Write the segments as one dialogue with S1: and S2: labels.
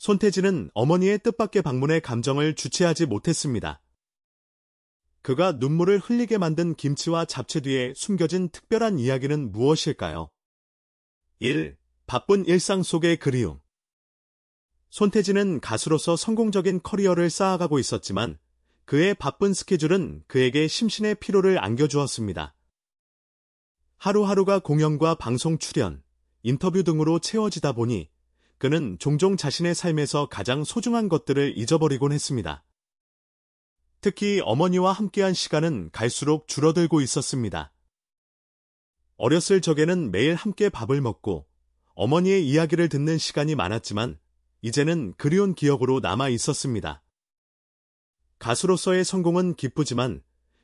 S1: 손태진은 어머니의 뜻밖의 방문에 감정을 주체하지 못했습니다. 그가 눈물을 흘리게 만든 김치와 잡채 뒤에 숨겨진 특별한 이야기는 무엇일까요? 1. 바쁜 일상 속의 그리움. 손태진은 가수로서 성공적인 커리어를 쌓아가고 있었지만 그의 바쁜 스케줄은 그에게 심신의 피로를 안겨주었습니다. 하루하루가 공연과 방송 출연, 인터뷰 등으로 채워지다 보니 그는 종종 자신의 삶에서 가장 소중한 것들을 잊어버리곤 했습니다. 특히 어머니와 함께한 시간은 갈수록 줄어들고 있었습니다. 어렸을 적에는 매일 함께 밥을 먹고 어머니의 이야기를 듣는 시간이 많았지만 이제는 그리운 기억으로 남아 있었습니다. 가수로서의 성공은 기쁘지만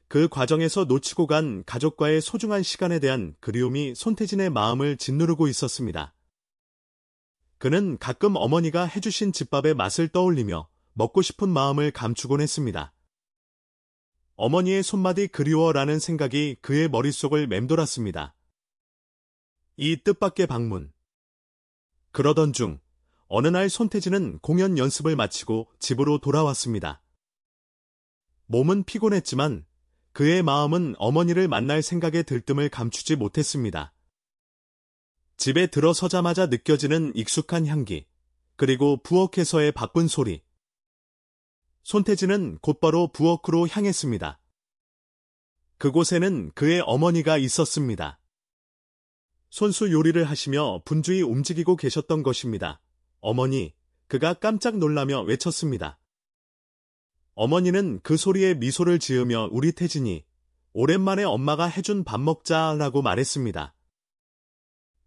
S1: 그 과정에서 놓치고 간 가족과의 소중한 시간에 대한 그리움이 손태진의 마음을 짓누르고 있었습니다. 그는 가끔 어머니가 해주신 집밥의 맛을 떠올리며 먹고 싶은 마음을 감추곤 했습니다. 어머니의 손맛이 그리워라는 생각이 그의 머릿속을 맴돌았습니다. 이 뜻밖의 방문. 그러던 중 어느 날 손태진은 공연 연습을 마치고 집으로 돌아왔습니다. 몸은 피곤했지만 그의 마음은 어머니를 만날 생각에 들뜸을 감추지 못했습니다. 집에 들어서자마자 느껴지는 익숙한 향기, 그리고 부엌에서의 바쁜 소리. 손태진은 곧바로 부엌으로 향했습니다. 그곳에는 그의 어머니가 있었습니다. 손수 요리를 하시며 분주히 움직이고 계셨던 것입니다. 어머니, 그가 깜짝 놀라며 외쳤습니다. 어머니는 그 소리에 미소를 지으며 우리 태진이 오랜만에 엄마가 해준 밥 먹자라고 말했습니다.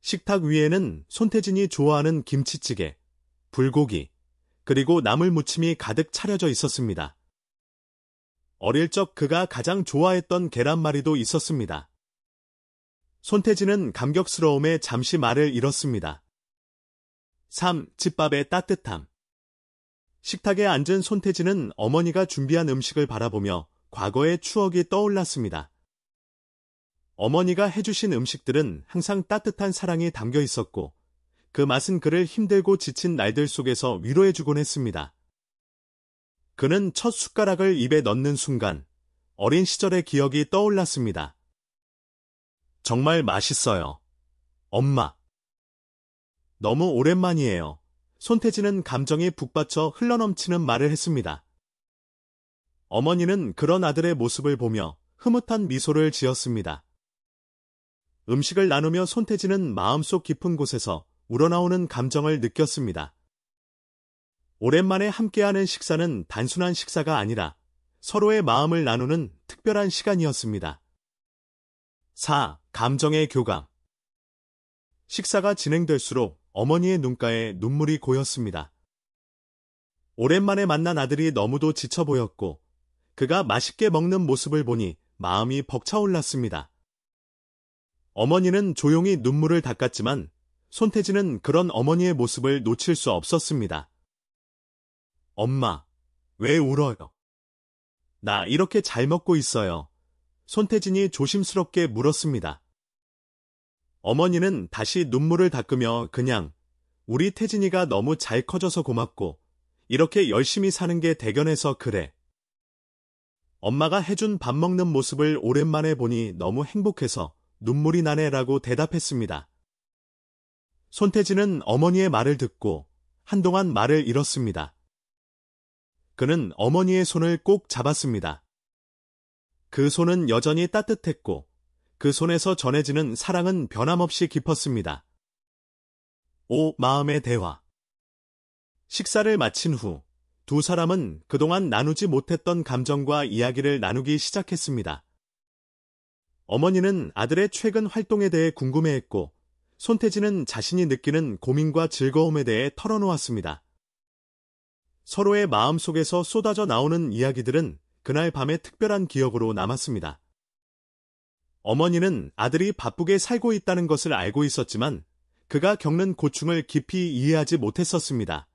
S1: 식탁 위에는 손태진이 좋아하는 김치찌개, 불고기, 그리고 나물 무침이 가득 차려져 있었습니다. 어릴 적 그가 가장 좋아했던 계란말이도 있었습니다. 손태진은 감격스러움에 잠시 말을 잃었습니다. 3. 집밥의 따뜻함 식탁에 앉은 손태진은 어머니가 준비한 음식을 바라보며 과거의 추억이 떠올랐습니다. 어머니가 해주신 음식들은 항상 따뜻한 사랑이 담겨 있었고 그 맛은 그를 힘들고 지친 날들 속에서 위로해주곤 했습니다. 그는 첫 숟가락을 입에 넣는 순간 어린 시절의 기억이 떠올랐습니다. 정말 맛있어요. 엄마. 너무 오랜만이에요. 손태진은 감정이 북받쳐 흘러넘치는 말을 했습니다. 어머니는 그런 아들의 모습을 보며 흐뭇한 미소를 지었습니다. 음식을 나누며 손태진은 마음속 깊은 곳에서 우러나오는 감정을 느꼈습니다. 오랜만에 함께하는 식사는 단순한 식사가 아니라 서로의 마음을 나누는 특별한 시간이었습니다. 4. 감정의 교감 식사가 진행될수록 어머니의 눈가에 눈물이 고였습니다. 오랜만에 만난 아들이 너무도 지쳐 보였고 그가 맛있게 먹는 모습을 보니 마음이 벅차올랐습니다. 어머니는 조용히 눈물을 닦았지만 손태진은 그런 어머니의 모습을 놓칠 수 없었습니다. 엄마, 왜 울어요? 나 이렇게 잘 먹고 있어요. 손태진이 조심스럽게 물었습니다. 어머니는 다시 눈물을 닦으며 그냥 우리 태진이가 너무 잘 커져서 고맙고 이렇게 열심히 사는 게 대견해서 그래. 엄마가 해준 밥 먹는 모습을 오랜만에 보니 너무 행복해서 눈물이 나네라고 대답했습니다. 손태진은 어머니의 말을 듣고 한동안 말을 잃었습니다. 그는 어머니의 손을 꼭 잡았습니다. 그 손은 여전히 따뜻했고 그 손에서 전해지는 사랑은 변함없이 깊었습니다. 오 마음의 대화 식사를 마친 후 두 사람은 그동안 나누지 못했던 감정과 이야기를 나누기 시작했습니다. 어머니는 아들의 최근 활동에 대해 궁금해했고 손태진은 자신이 느끼는 고민과 즐거움에 대해 털어놓았습니다. 서로의 마음속에서 쏟아져 나오는 이야기들은 그날 밤의 특별한 기억으로 남았습니다. 어머니는 아들이 바쁘게 살고 있다는 것을 알고 있었지만 그가 겪는 고충을 깊이 이해하지 못했었습니다.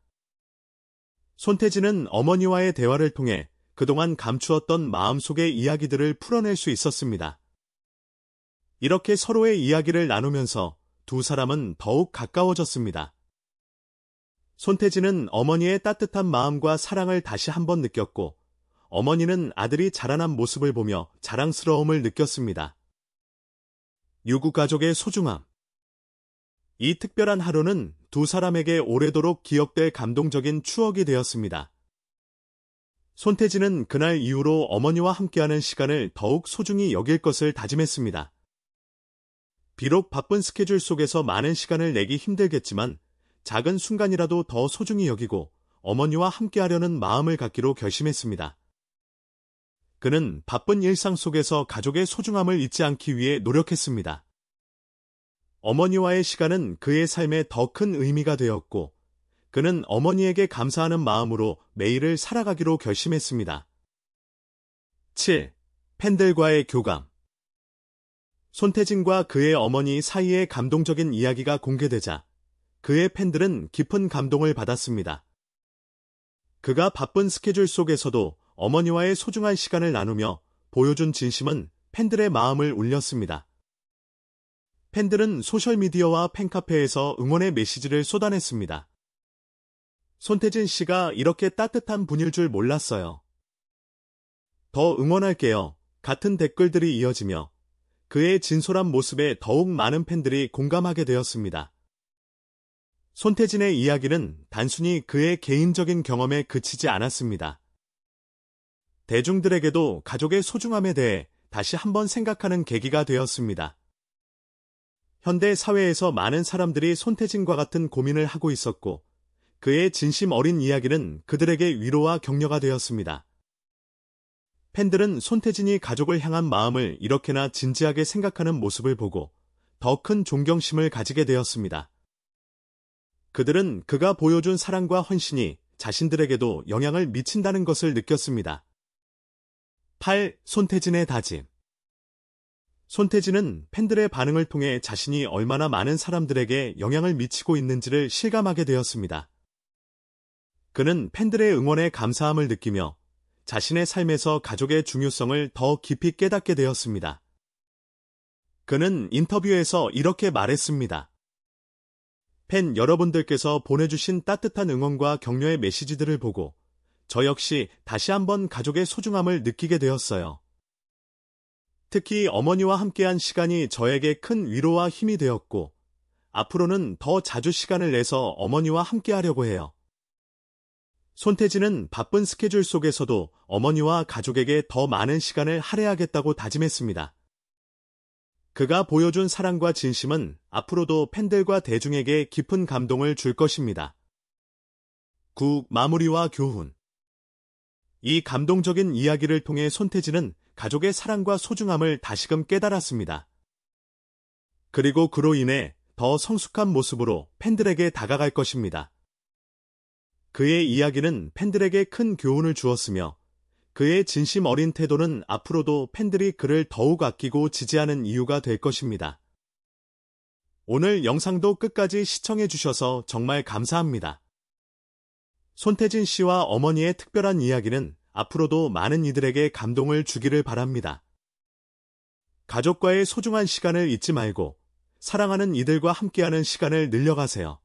S1: 손태진은 어머니와의 대화를 통해 그동안 감추었던 마음속의 이야기들을 풀어낼 수 있었습니다. 이렇게 서로의 이야기를 나누면서 두 사람은 더욱 가까워졌습니다. 손태진은 어머니의 따뜻한 마음과 사랑을 다시 한번 느꼈고 어머니는 아들이 자라난 모습을 보며 자랑스러움을 느꼈습니다. 유구 가족의 소중함 이 특별한 하루는 두 사람에게 오래도록 기억될 감동적인 추억이 되었습니다. 손태진은 그날 이후로 어머니와 함께하는 시간을 더욱 소중히 여길 것을 다짐했습니다. 비록 바쁜 스케줄 속에서 많은 시간을 내기 힘들겠지만 작은 순간이라도 더 소중히 여기고 어머니와 함께하려는 마음을 갖기로 결심했습니다. 그는 바쁜 일상 속에서 가족의 소중함을 잊지 않기 위해 노력했습니다. 어머니와의 시간은 그의 삶에 더 큰 의미가 되었고 그는 어머니에게 감사하는 마음으로 매일을 살아가기로 결심했습니다. 7. 팬들과의 교감 손태진과 그의 어머니 사이의 감동적인 이야기가 공개되자 그의 팬들은 깊은 감동을 받았습니다. 그가 바쁜 스케줄 속에서도 어머니와의 소중한 시간을 나누며 보여준 진심은 팬들의 마음을 울렸습니다. 팬들은 소셜미디어와 팬카페에서 응원의 메시지를 쏟아냈습니다. 손태진 씨가 이렇게 따뜻한 분일 줄 몰랐어요. 더 응원할게요. 같은 댓글들이 이어지며 그의 진솔한 모습에 더욱 많은 팬들이 공감하게 되었습니다. 손태진의 이야기는 단순히 그의 개인적인 경험에 그치지 않았습니다. 대중들에게도 가족의 소중함에 대해 다시 한번 생각하는 계기가 되었습니다. 현대 사회에서 많은 사람들이 손태진과 같은 고민을 하고 있었고 그의 진심 어린 이야기는 그들에게 위로와 격려가 되었습니다. 팬들은 손태진이 가족을 향한 마음을 이렇게나 진지하게 생각하는 모습을 보고 더 큰 존경심을 가지게 되었습니다. 그들은 그가 보여준 사랑과 헌신이 자신들에게도 영향을 미친다는 것을 느꼈습니다. 8. 손태진의 다짐 손태진은 팬들의 반응을 통해 자신이 얼마나 많은 사람들에게 영향을 미치고 있는지를 실감하게 되었습니다. 그는 팬들의 응원에 감사함을 느끼며 자신의 삶에서 가족의 중요성을 더 깊이 깨닫게 되었습니다. 그는 인터뷰에서 이렇게 말했습니다. 팬 여러분들께서 보내주신 따뜻한 응원과 격려의 메시지들을 보고 저 역시 다시 한번 가족의 소중함을 느끼게 되었어요. 특히 어머니와 함께한 시간이 저에게 큰 위로와 힘이 되었고, 앞으로는 더 자주 시간을 내서 어머니와 함께하려고 해요. 손태진은 바쁜 스케줄 속에서도 어머니와 가족에게 더 많은 시간을 할애하겠다고 다짐했습니다. 그가 보여준 사랑과 진심은 앞으로도 팬들과 대중에게 깊은 감동을 줄 것입니다. 9. 마무리와 교훈 이 감동적인 이야기를 통해 손태진은 가족의 사랑과 소중함을 다시금 깨달았습니다. 그리고 그로 인해 더 성숙한 모습으로 팬들에게 다가갈 것입니다. 그의 이야기는 팬들에게 큰 교훈을 주었으며 그의 진심 어린 태도는 앞으로도 팬들이 그를 더욱 아끼고 지지하는 이유가 될 것입니다. 오늘 영상도 끝까지 시청해 주셔서 정말 감사합니다. 손태진 씨와 어머니의 특별한 이야기는 앞으로도 많은 이들에게 감동을 주기를 바랍니다. 가족과의 소중한 시간을 잊지 말고 사랑하는 이들과 함께하는 시간을 늘려가세요.